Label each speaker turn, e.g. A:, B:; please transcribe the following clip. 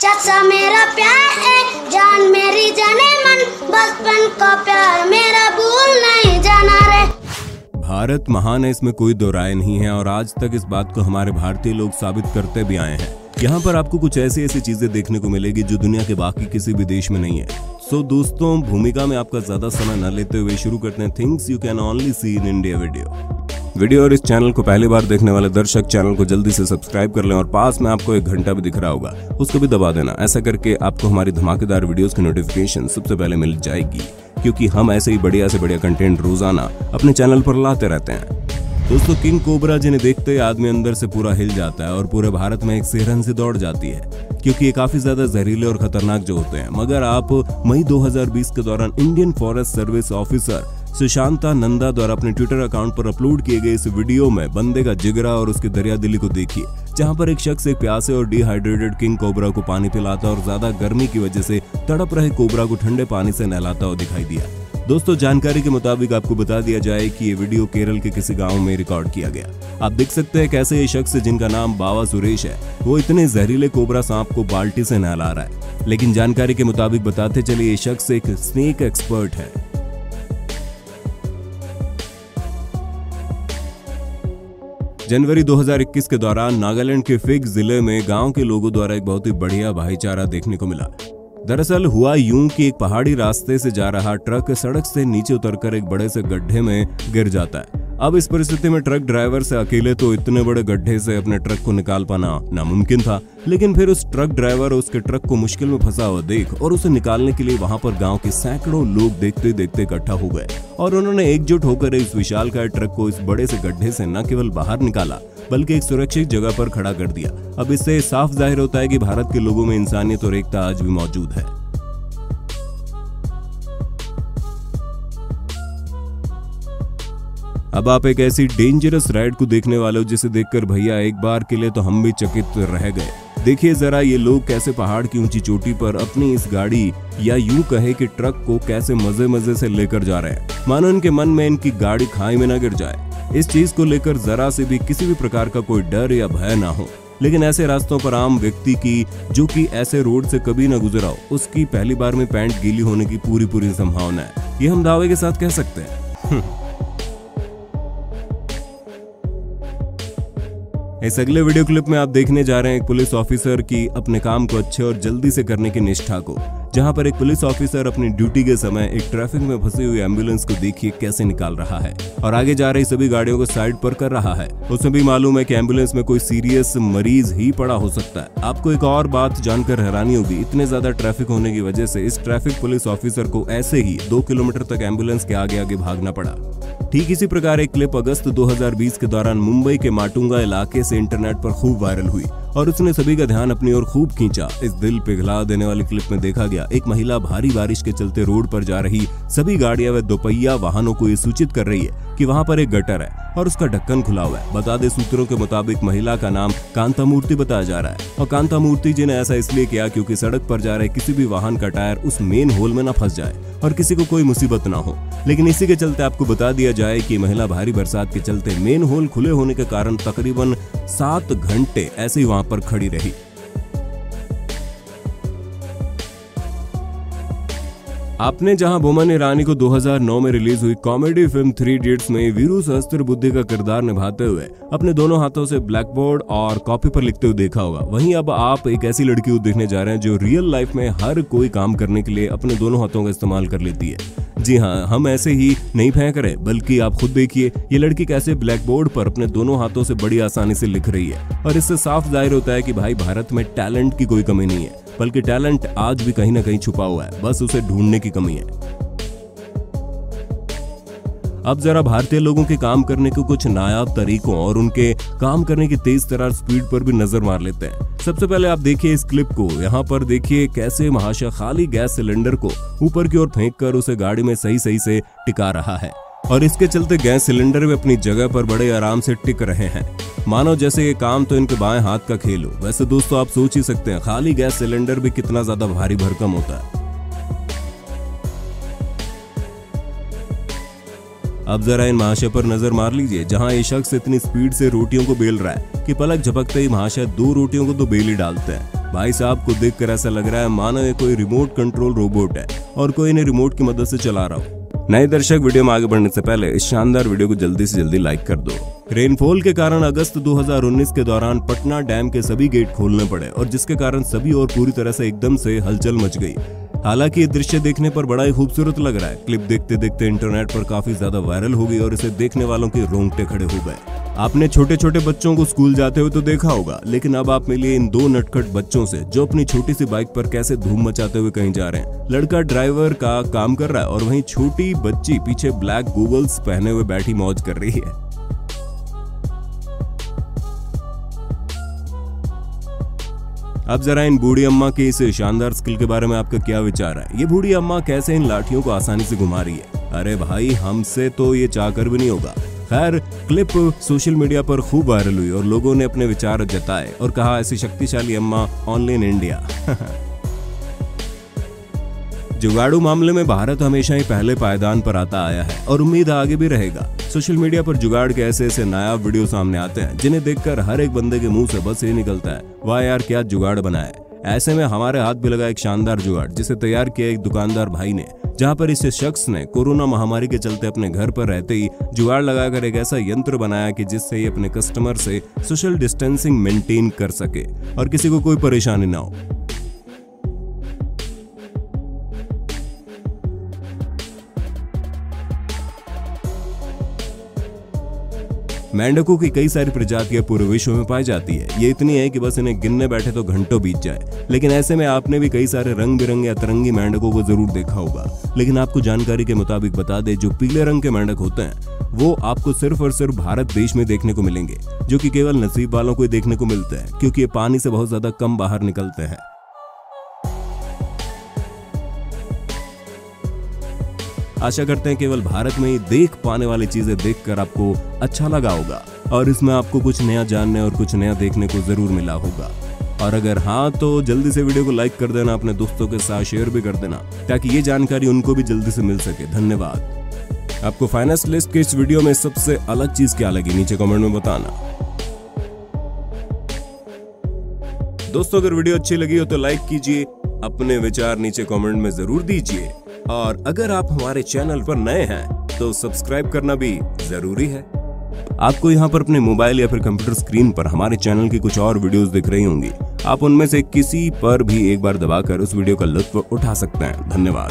A: चाचा मेरा प्यार है जान मेरी जाने मन बचपन का प्यार मेरा भूल नहीं जाना रे।
B: भारत महान है इसमें कोई दो राय नहीं है और आज तक इस बात को हमारे भारतीय लोग साबित करते भी आए हैं। यहाँ पर आपको कुछ ऐसी ऐसी चीज़ें देखने को मिलेगी जो दुनिया के बाकी किसी भी देश में नहीं है। सो so, दोस्तों भूमिका में आपका ज़्यादा समय न लेते हुए शुरू करते हैं things you can only see in India video video और इस चैनल को पहली बार देखने वाले दर्शक चैनल को जल्दी से सब्सक्राइब कर लें और पास में आपको एक घंटा भी दिख रहा होगा, उसको भी दबा देना। ऐसा करके आपको हमारी धमाकेदार वीडियोस की नोटिफिकेशन सबसे पहले मिल जाएगी, क्योंकि हम ऐसे ही बढ़िया से बढ़िया कंटेंट रोज़ाना अपने चैनल पर लाते रहते हैं। दोस्तों किंग कोबरा जिन्हें देखते ही आदमी अंदर से पूरा हिल जाता है और पूरे भारत में एक सिरहन से दौड़ जाती है, क्योंकि ये काफ़ी ज़्यादा जहरीले और खतरनाक जो होते हैं। मगर आप मई 2020 के दौरान Indian forest service officer Sushanta Nanda द्वारा अपने ट्विटर अकाउंट पर अपलोड किए गए इस वीडियो में बंदे का जिगरा और उसकी दरिया दिली को देखिए, जहाँ पर एक शख्स एक प्यासे और डिहाइड्रेटेड किंग कोबरा को पानी पिलाता और ज़्यादा गर्मी की वजह से तड़प रहे कोबरा को ठंडे पानी से नहलाता हुआ दिखाई दिया। दोस्तों, जानकारी के मुताबिक आपको बता दिया जाए कि ये वीडियो केरल के किसी गाँव में रिकॉर्ड किया गया। आप देख सकते हैं कैसे ये शख्स, जिनका नाम बाबा सुरेश है, वो इतने जहरीले कोबरा सांप को बाल्टी से नहला रहा है। लेकिन जानकारी के मुताबिक बताते चले ये शख्स एक स्नेक एक्सपर्ट है। जनवरी 2021 के दौरान नागालैंड के फिग ज़िले में गाँव के लोगों द्वारा एक बहुत ही बढ़िया भाईचारा देखने को मिला। दरअसल, हुआ यूँ कि एक पहाड़ी रास्ते से जा रहा ट्रक सड़क से नीचे उतरकर एक बड़े से गड्ढे में गिर जाता है। अब इस परिस्थिति में ट्रक ड्राइवर से अकेले तो इतने बड़े गड्ढे से अपने ट्रक को निकाल पाना नामुमकिन था। लेकिन फिर उस ट्रक ड्राइवर उसके ट्रक को मुश्किल में फंसा हुआ देख और उसे निकालने के लिए वहाँ पर गाँव के सैकड़ों लोग देखते देखते इकट्ठा हो गए और उन्होंने एकजुट होकर इस विशाल का ट्रक को इस बड़े से गड्ढे से न केवल बाहर निकाला, बल्कि एक सुरक्षित जगह पर खड़ा कर दिया। अब इससे साफ़ ज़ाहिर होता है कि भारत के लोगों में इंसानियत और एकता आज भी मौजूद है। अब आप एक ऐसी डेंजरस राइड को देखने वाले हो जिसे देखकर भैया एक बार के लिए तो हम भी चकित रह गए। देखिए जरा ये लोग कैसे पहाड़ की ऊँची चोटी पर अपनी इस गाड़ी या यूँ कहे कि ट्रक को कैसे मज़े मज़े से लेकर जा रहे हैं। मानो इनके मन में इनकी गाड़ी खाई में न गिर जाए। इस चीज़ को लेकर जरा से भी किसी भी प्रकार का कोई डर या भय ना हो। लेकिन ऐसे रास्तों पर आम व्यक्ति की, जो कि ऐसे रोड से कभी न गुजरा हो, उसकी पहली बार में पैंट गीली होने की पूरी पूरी संभावना है। ये हम दावे के साथ कह सकते हैं। इस अगले वीडियो क्लिप में आप देखने जा रहे हैं एक पुलिस ऑफिसर की अपने काम को अच्छे और जल्दी से करने की निष्ठा को, जहाँ पर एक पुलिस ऑफिसर अपनी ड्यूटी के समय एक ट्रैफ़िक में फंसी हुई एंबुलेंस को देखिए कैसे निकाल रहा है और आगे जा रही सभी गाड़ियों को साइड पर कर रहा है। उसमें भी मालूम है कि एंबुलेंस में कोई सीरियस मरीज़ ही पड़ा हो सकता है। आपको एक और बात जानकर हैरानी होगी, इतने ज़्यादा ट्रैफ़िक होने की वजह से इस ट्रैफ़िक पुलिस ऑफिसर को ऐसे ही दो किलोमीटर तक एंबुलेंस के आगे आगे भागना पड़ा। ठीक इसी प्रकार एक क्लिप अगस्त 2020 के दौरान मुंबई के माटुंगा इलाके से इंटरनेट पर खूब वायरल हुई। और उसने सभी का ध्यान अपनी ओर खूब खींचा। इस दिल पिघला देने वाली क्लिप में देखा गया, एक महिला भारी बारिश के चलते रोड पर जा रही, सभी गाड़ियाँ व दोपहिया वाहनों को ये सूचित कर रही है कि वहाँ पर एक गटर है और उसका ढक्कन खुला हुआ है। बता दे सूत्रों के मुताबिक महिला का नाम कांता मूर्ति बताया जा रहा है और कांता मूर्ति जी ने ऐसा इसलिए किया क्योंकि सड़क पर जा रहे किसी भी वाहन का टायर उस मेन होल में न फंस जाए और किसी को कोई मुसीबत ना हो। लेकिन इसी के चलते आपको बता दिया जाए कि महिला भारी बरसात के चलते मेन होल खुले होने के कारण तकरीबन सात घंटे ऐसे ही वहाँ पर खड़ी रही। आपने जहाँ बोमन ईरानी को 2009 में रिलीज़ हुई कॉमेडी फ़िल्म थ्री इडियट्स में वीरू सहस्त्र बुद्धि का किरदार निभाते हुए अपने दोनों हाथों से ब्लैक बोर्ड और कॉपी पर लिखते हुए देखा होगा। वहीं अब आप एक ऐसी लड़की को देखने जा रहे हैं जो रियल लाइफ में हर कोई काम करने के लिए अपने दोनों हाथों का इस्तेमाल कर लेती है। जी हाँ हम ऐसे ही नहीं फेंक रहे बल्कि आप खुद देखिए, ये लड़की कैसे ब्लैक बोर्ड पर अपने दोनों हाथों से बड़ी आसानी से लिख रही है। और इससे साफ़ ज़ाहिर होता है कि भाई भारत में टैलेंट की कोई कमी नहीं है, बल्कि टैलेंट आज भी कहीं ना कहीं छुपा हुआ है, बस उसे ढूँढने की कमी है। अब जरा भारतीय लोगों के काम करने के कुछ नायाब तरीकों और उनके काम करने की तेज तरार स्पीड पर भी नज़र मार लेते हैं। सबसे पहले आप देखिए इस क्लिप को। यहाँ पर देखिए कैसे महाशय खाली गैस सिलेंडर को ऊपर की ओर फेंक कर उसे गाड़ी में सही सही से टिका रहा है। और इसके चलते गैस सिलेंडर भी अपनी जगह पर बड़े आराम से टिक रहे हैं। मानो जैसे ये काम तो इनके बाएँ हाथ का खेल हो। वैसे दोस्तों आप सोच ही सकते हैं, खाली गैस सिलेंडर भी कितना ज़्यादा भारी भरकम होता है। अब जरा इन महाशय पर नज़र मार लीजिए, जहाँ ये शख्स इतनी स्पीड से रोटियों को बेल रहा है कि पलक झपकते ही महाशय दो रोटियों को तो बेल ही डालते हैं। भाई साहब, को देखकर ऐसा लग रहा है, मानो ये कोई रिमोट कंट्रोल रोबोट है और कोई इन्हें रिमोट की मदद से चला रहा हो। नए दर्शक, वीडियो में आगे बढ़ने से पहले इस शानदार वीडियो को जल्दी से जल्दी लाइक कर दो। रेनफॉल के कारण अगस्त 2019 के दौरान पटना डैम के सभी गेट खोलने पड़े और जिसके कारण सभी और पूरी तरह से एकदम से हलचल मच गई। हालाँकि ये दृश्य देखने पर बड़ा ही खूबसूरत लग रहा है। क्लिप देखते देखते इंटरनेट पर काफ़ी ज़्यादा वायरल हो गई और इसे देखने वालों के रोंगटे खड़े हो गए। आपने छोटे छोटे बच्चों को स्कूल जाते हुए तो देखा होगा, लेकिन अब आप मिलिए इन दो नटखट बच्चों से, जो अपनी छोटी सी बाइक पर कैसे धूम मचाते हुए कहीं जा रहे हैं। लड़का ड्राइवर का काम कर रहा है और वहीं छोटी बच्ची पीछे ब्लैक गूगल्स पहने हुए बैठी मौज कर रही है। अब जरा इन बूढ़ी अम्मा के इस शानदार स्किल के बारे में आपका क्या विचार है? ये बूढ़ी अम्मा कैसे इन लाठियों को आसानी से घुमा रही है? अरे भाई, हमसे तो ये चाहकर भी नहीं होगा। खैर, क्लिप सोशल मीडिया पर खूब वायरल हुई और लोगों ने अपने विचार जताए और कहा, ऐसी शक्तिशाली अम्मा ओनली इन इंडिया। जुगाड़ू मामले में भारत हमेशा ही पहले पायदान पर आता आया है और उम्मीद आगे भी रहेगा। सोशल मीडिया पर जुगाड़ के ऐसे ऐसे नायाब वीडियो सामने आते हैं, जिन्हें देखकर हर एक बंदे के मुँह से बस ये निकलता है, वाह यार क्या जुगाड़ बनाया ऐसे में हमारे हाथ भी लगा एक शानदार जुगाड़, जिसे तैयार किया एक दुकानदार भाई ने, जहाँ पर इस शख्स ने कोरोना महामारी के चलते अपने घर पर रहते ही जुगाड़ लगाकर एक ऐसा यंत्र बनाया कि जिससे ये अपने कस्टमर से सोशल डिस्टेंसिंग मेंटेन कर सके, और किसी को कोई परेशानी ना हो। मेंढकों की कई सारी प्रजातियाँ पूरे विश्व में पाई जाती है। ये इतनी है कि बस इन्हें गिनने बैठे तो घंटों बीत जाए। लेकिन ऐसे में आपने भी कई सारे रंग बिरंगे अतरंगी मेंढकों को ज़रूर देखा होगा। लेकिन आपको जानकारी के मुताबिक बता दे, जो पीले रंग के मेंढक होते हैं, वो आपको सिर्फ़ और सिर्फ़ भारत देश में देखने को मिलेंगे, जो कि केवल नसीब वालों को देखने को मिलता है, क्योंकि ये पानी से बहुत ज़्यादा कम बाहर निकलते हैं। आशा करते हैं केवल भारत में ही देख पाने वाली चीज़ें देखकर आपको अच्छा लगा होगा। और इसमें आपको कुछ नया जानने और कुछ नया देखने को ज़रूर मिला होगा। और अगर हाँ तो जल्दी से वीडियो को लाइक कर देना, अपने दोस्तों के साथ शेयर भी कर देना, ताकि ये जानकारी उनको भी जल्दी से मिल सके। धन्यवाद। आपको फाइनेंस लिस्ट के इस वीडियो में सबसे अलग चीज़ क्या लगी, नीचे कमेंट में बताना। दोस्तों, अगर वीडियो अच्छी लगी हो तो लाइक कीजिए, अपने विचार नीचे कमेंट में ज़रूर दीजिए। और अगर आप हमारे चैनल पर नए हैं तो सब्सक्राइब करना भी ज़रूरी है। आपको यहाँ पर अपने मोबाइल या फिर कंप्यूटर स्क्रीन पर हमारे चैनल की कुछ और वीडियोस दिख रही होंगी। आप उनमें से किसी पर भी एक बार दबाकर उस वीडियो का लुत्फ उठा सकते हैं। धन्यवाद।